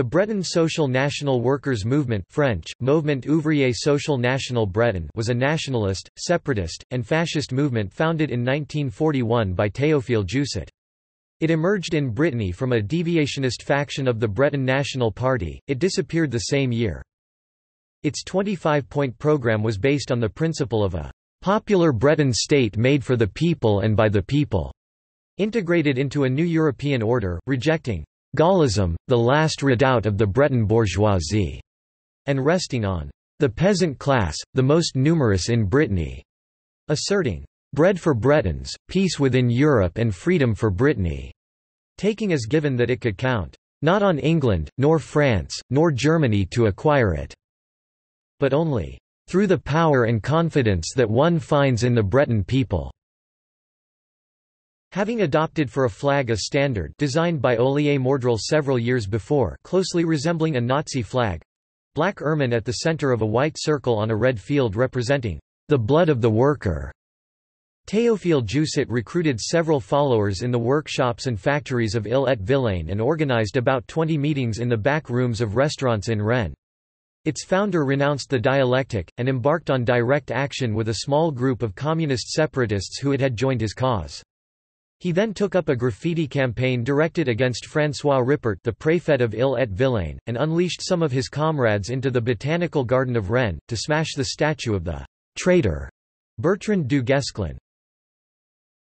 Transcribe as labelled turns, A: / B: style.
A: The Breton Social National Workers' Movement French, Mouvement Ouvrier Social National Breton was a nationalist, separatist, and fascist movement founded in 1941 by Théophile Jeusset. It emerged in Brittany from a deviationist faction of the Breton National Party, it disappeared the same year. Its 25-point program was based on the principle of a «popular Breton state made for the people and by the people», integrated into a new European order, rejecting Gaullism, the last redoubt of the Breton bourgeoisie, and resting on the peasant class, the most numerous in Brittany, asserting bread for Bretons, peace within Europe and freedom for Brittany, taking as given that it could count not on England, nor France, nor Germany to acquire it, but only through the power and confidence that one finds in the Breton people. Having adopted for a flag a standard designed by Olier Mordrel several years before closely resembling a Nazi flag—black ermine at the center of a white circle on a red field representing the blood of the worker. Théophile Jeusset recruited several followers in the workshops and factories of Ille-et-Vilaine and organized about 20 meetings in the back rooms of restaurants in Rennes. Its founder renounced the dialectic, and embarked on direct action with a small group of communist separatists who had joined his cause. He then took up a graffiti campaign directed against François Ripert the préfet of Ille-et-Vilaine, and unleashed some of his comrades into the Botanical Garden of Rennes, to smash the statue of the «traitor» Bertrand du Guesclin.